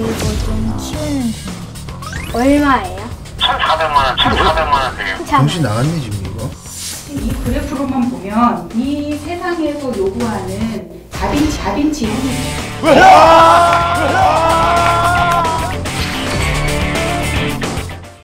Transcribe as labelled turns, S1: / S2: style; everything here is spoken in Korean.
S1: 이거 좀 키우면 돼요. 얼마예요?
S2: 1,400만 원, 1,400만 원 돼요.
S3: 정신 나갔네 지금 이거.
S4: 이 그래프로만 보면 이 세상에서 요구하는 다빈치, 다빈치.